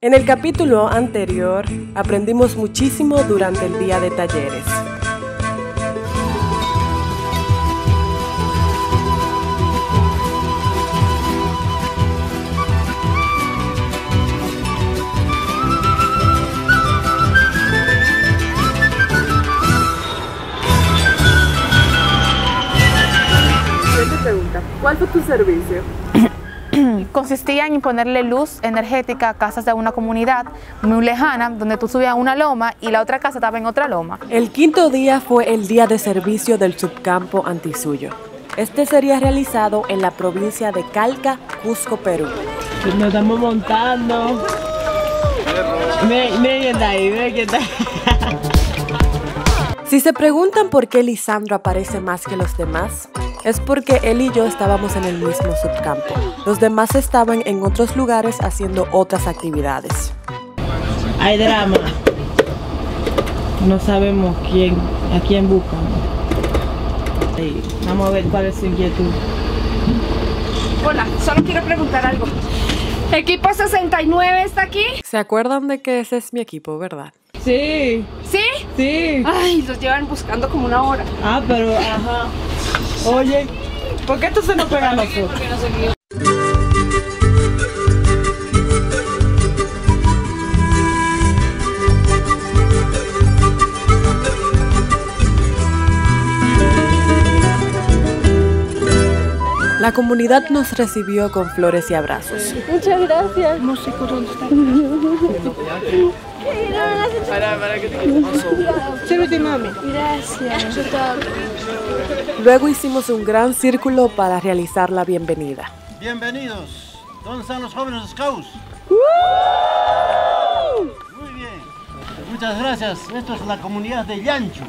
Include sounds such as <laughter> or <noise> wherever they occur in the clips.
En el capítulo anterior aprendimos muchísimo durante el día de talleres. ¿cuál fue tu servicio? <clears throat> consistía en imponerle luz energética a casas de una comunidad muy lejana, donde tú subías a una loma y la otra casa estaba en otra loma. El quinto día fue el día de servicio del subcampo Antisuyo. Este sería realizado en la provincia de Calca, Cusco, Perú. Nos estamos montando. Si se preguntan por qué Lisandro aparece más que los demás, es porque él y yo estábamos en el mismo subcampo. Los demás estaban en otros lugares haciendo otras actividades. Hay drama. No sabemos quién, a quién buscan. Vamos a ver cuál es su inquietud. Hola, solo quiero preguntar algo. ¿Equipo 69 está aquí? ¿Se acuerdan de que ese es mi equipo, verdad? Sí. ¿Sí? Sí. Ay, los llevan buscando como una hora. Ah, pero, ajá. Oye, ¿por qué tú se nos pega a nosotros? La comunidad nos recibió con flores y abrazos. Muchas gracias. Músico, ¿dónde está? <laughs> Para, para que te mami. Gracias. Luego hicimos un gran círculo para realizar la bienvenida. Bienvenidos. ¿Dónde están los jóvenes scouts? Muy bien. Muchas gracias. Esto es la comunidad de Llancho.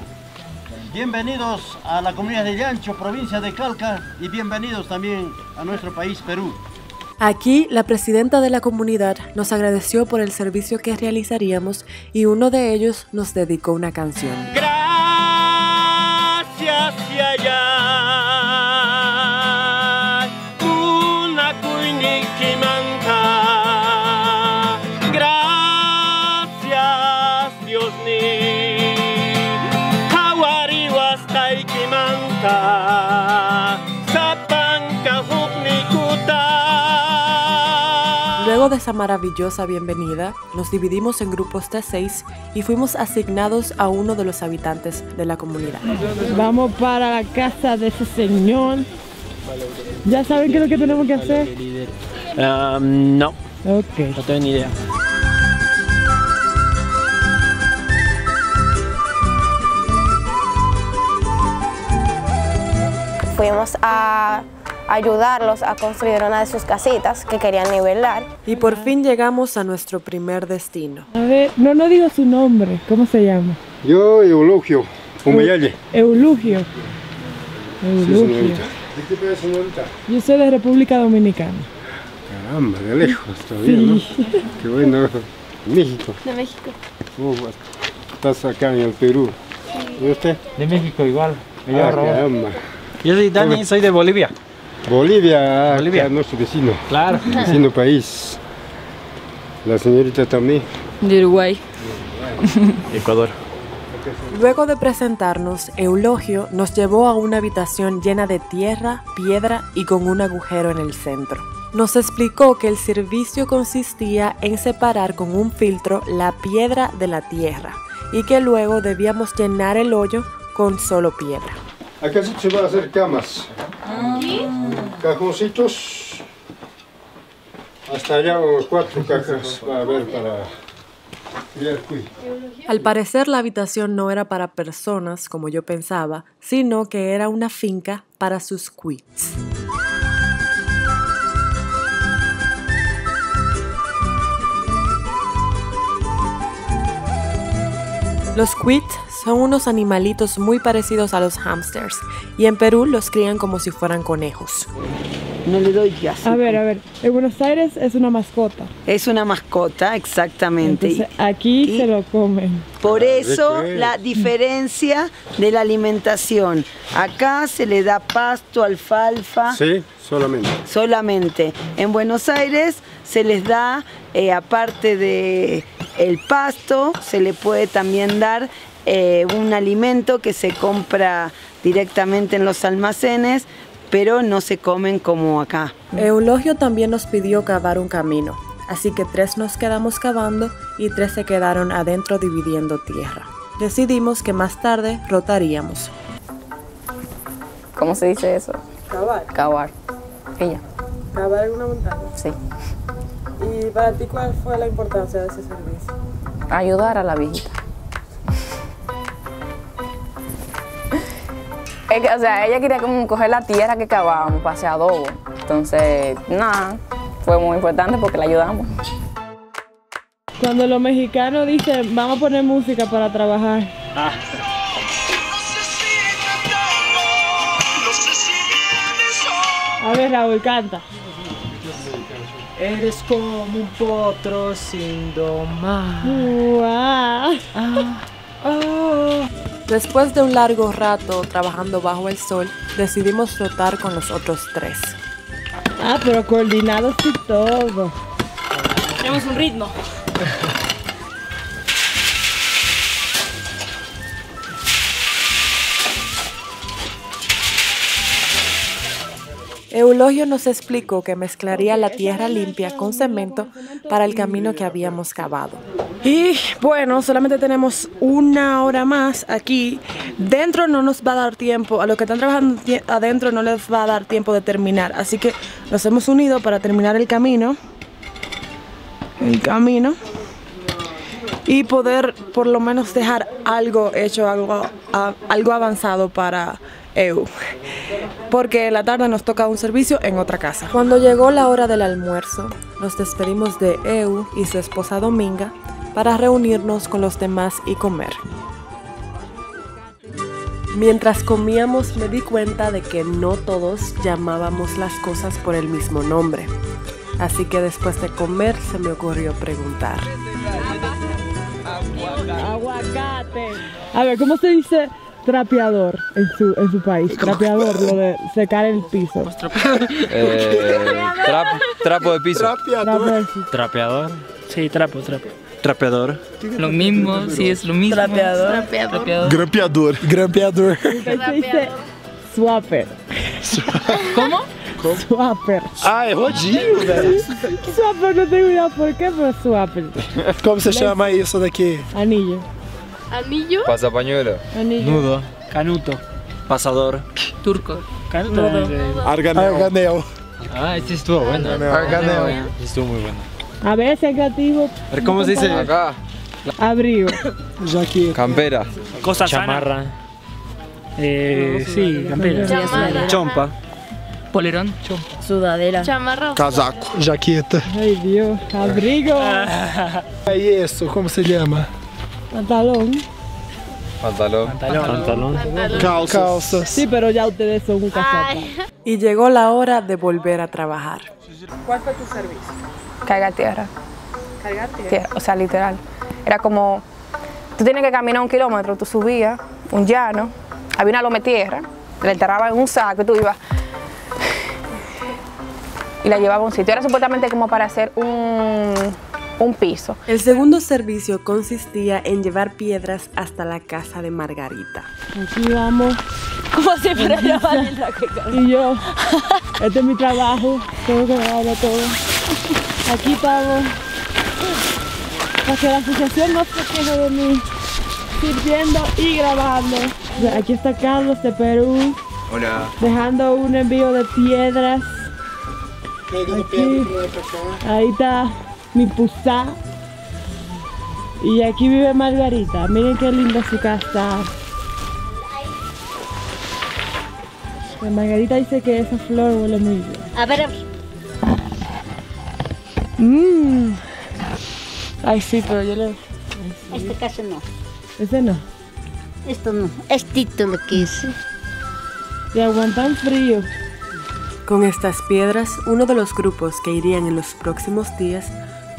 Bienvenidos a la comunidad de Llancho, provincia de Calca, y bienvenidos también a nuestro país, Perú. Aquí, la presidenta de la comunidad nos agradeció por el servicio que realizaríamos y uno de ellos nos dedicó una canción. Luego de esa maravillosa bienvenida, nos dividimos en grupos de seis y fuimos asignados a uno de los habitantes de la comunidad. Vamos para la casa de ese señor. ¿Ya saben qué es lo que tenemos que hacer? Um, no, Ok. no tengo ni idea. Fuimos a ayudarlos a construir una de sus casitas que querían nivelar. Y por fin llegamos a nuestro primer destino. A ver, no, no digo su nombre. ¿Cómo se llama? Yo, Eulogio. Eulugio. ¿De qué país, señorita? Yo soy de República Dominicana. Caramba, de lejos todavía, ¿no? Qué bueno. México. De México. Uh, estás acá en el Perú. ¿Y usted? De México igual. Ah, caramba. Yo soy Dani, soy de Bolivia. Bolivia, Bolivia. acá nuestro vecino. Claro. <laughs> Vecino país. La señorita también. De Uruguay. <laughs> Ecuador. Luego de presentarnos, Eulogio nos llevó a una habitación llena de tierra, piedra y con un agujero en el centro. Nos explicó que el servicio consistía en separar con un filtro la piedra de la tierra y que luego debíamos llenar el hoyo con solo piedra. Acá sí se van a hacer camas. Cajoncitos. Hasta allá unos cuatro cajas va a haber para. Al parecer la habitación no era para personas como yo pensaba, sino que era una finca para sus quits. Los quits son unos animalitos muy parecidos a los hamsters y en Perú los crían como si fueran conejos. no le doy así. A ver, a ver. En Buenos Aires es una mascota. Es una mascota, exactamente. Entonces aquí se lo comen. Por eso la diferencia de la alimentación. Acá se le da pasto, alfalfa. Sí, solamente. Solamente. En Buenos Aires se les da, eh, aparte de el pasto, se le puede también dar eh, un alimento que se compra directamente en los almacenes, pero no se comen como acá. Eulogio también nos pidió cavar un camino, así que tres nos quedamos cavando y tres se quedaron adentro dividiendo tierra. Decidimos que más tarde rotaríamos. ¿Cómo se dice eso? Cavar. Cavar. Ella. ¿Cavar en una montaña? Sí. ¿Y para ti cuál fue la importancia de ese servicio? Ayudar a la viejita. O sea, ella quería como coger la tierra que cavábamos para hacer adobo. Entonces, nada, fue muy importante porque la ayudamos. Cuando los mexicanos dicen, vamos a poner música para trabajar. A ver, Raúl, canta. Eres como un potro sin domar. Después de un largo rato trabajando bajo el sol, decidimos rotar con los otros tres. Ah, pero coordinados y todo. Tenemos un ritmo. Eulogio nos explicó que mezclaría la tierra limpia con cemento para el camino que habíamos cavado. Y bueno, solamente tenemos una hora más aquí. Dentro no nos va a dar tiempo, a los que están trabajando adentro no les va a dar tiempo de terminar. Así que nos hemos unido para terminar el camino. El camino. Y poder por lo menos dejar algo hecho, algo, algo avanzado para EU. Porque la tarde nos toca un servicio en otra casa. Cuando llegó la hora del almuerzo, nos despedimos de Eu y su esposa Dominga para reunirnos con los demás y comer. Mientras comíamos me di cuenta de que no todos llamábamos las cosas por el mismo nombre. Así que después de comer se me ocurrió preguntar. Aguacate. A ver, ¿cómo se dice trapeador en su, en su país? Trapeador, lo de secar el piso. <laughs> Eh, trap- trapo de piso. Piso. Trapeador. Sí, trapo, trapo. Trapeador. Lo mismo, sí, es lo mismo. Trapeador. Trapeador. Grampeador. Grampeador. Dice swapper. ¿Cómo? Swapper. Ah, é rodinho, velho. Swapper, não tenho ideia por quê, mas swapper. Como você chama isso daqui? Anillo. Anillo. Pasapañuelo. Anillo. Nudo. Canuto. Pasador. Turco. Canuto. Arganel. Arganel. Ah, este estuvo bueno. Arganel. Estuvo muy bueno. A ver, ese creativo. A ver, ¿cómo se dice? Acá. Abrigo. Jaqueta. Campera. Cosa Chamarra. Eh, sí, campera. Chamarra. Chompa. Polerón. Sudadera. Chamarra. Casaco. Jaqueta. Ay, Dios. Abrigo. É isso, como se chama? Pantalón. Pantalón. Pantalón. Calças. Calças. Sí, pero ya ustedes son un casata. Y llegó la hora de volver a trabajar. ¿Cuál fue tu servicio? Cargar tierra. Cargar tierra. Tierra, O sea, literal. Era como, tú tienes que caminar un kilómetro, tú subías un llano, había una loma de tierra, la enterrabas en un saco y tú ibas y la llevaba a un sitio. Era supuestamente como para hacer un, un piso. El segundo servicio consistía en llevar piedras hasta la casa de Margarita. Aquí vamos. Como si fuera que Y yo, este es mi trabajo, tengo que grabarlo todo. Aquí estamos, para que la asociación no se queje de mí, sirviendo y grabando. Aquí está Carlos de Perú, Hola. dejando un envío de piedras. Aquí, ahí está mi pusá. Y aquí vive Margarita. Miren qué linda su casa. La Margarita dice que esa flor huele muy bien. A ver, Mmm. Ay, sí, pero yo le... este caso no. Ese no. Esto no. Es título que es. Y aguantan frío. Con estas piedras, uno de los grupos que irían en los próximos días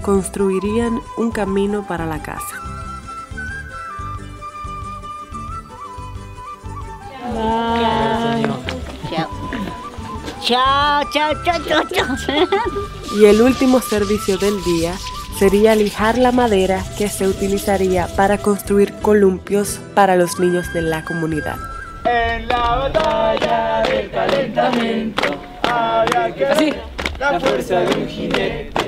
construirían un camino para la casa. Chao, chao, chao, chao, chao. Y el último servicio del día sería lijar la madera que se utilizaría para construir columpios para los niños de la comunidad. En la batalla del calentamiento había que ver la fuerza de un jinete.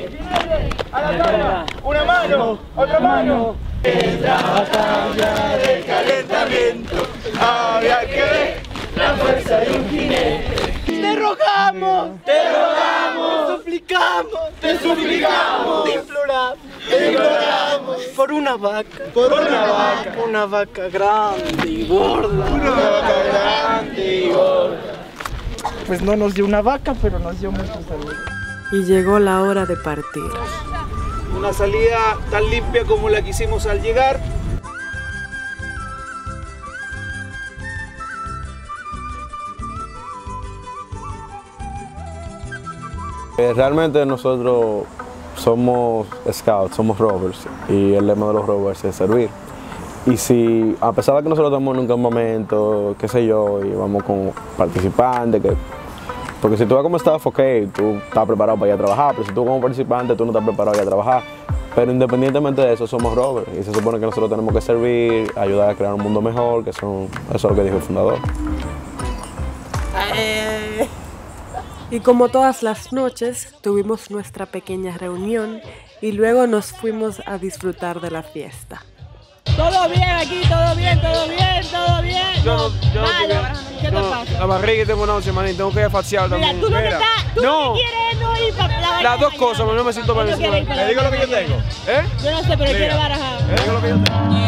A la tabla, una mano, otra mano. En la batalla del calentamiento había que ver la fuerza de un jinete. Te rogamos, te rogamos, te suplicamos, te suplicamos, te imploramos, te imploramos Por una vaca. por una vaca, Una vaca grande y gorda. una vaca grande y gorda. Pues no nos dio una vaca, pero nos dio mucha salud. Y llegó la hora de partir. Una salida tan limpia como la que hicimos al llegar. Eh, Realmente nosotros somos scouts, somos rovers y el lema de los rovers es servir. Y si, a pesar de que nosotros estamos en un campamento, qué sé yo, y vamos con participantes, que, porque si tú vas como staff, ok, tú estás preparado para ir a trabajar, pero si tú como participante, tú no estás preparado para ir a trabajar. Pero independientemente de eso, somos rovers y se supone que nosotros tenemos que servir, ayudar a crear un mundo mejor, que son, eso es lo que dijo el fundador. Y como todas las noches, tuvimos nuestra pequeña reunión y luego nos fuimos a disfrutar de la fiesta. Todo bien aquí, todo bien, todo bien, todo bien. Yo no, yo ¿Qué te pasa? La barriga tengo una semana y tengo que ir facial también. Mira, tú no. lo que quieres no ir para la Las dos cosas, pero no me siento mal. No ¿Le digo, lo que yo tengo? ¿Eh? Yo no sé, pero quiero barajar. ¿Le digo lo que yo tengo?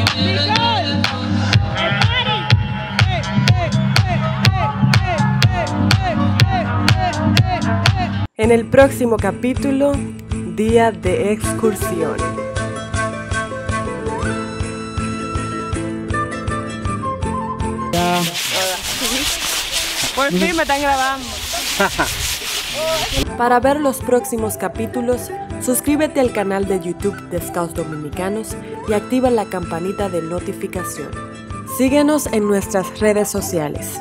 En el próximo capítulo, Día de Excursión. Por fin me están grabando. <laughs> Para ver los próximos capítulos, suscríbete al canal de YouTube de Scouts Dominicanos y activa la campanita de notificación. Síguenos en nuestras redes sociales.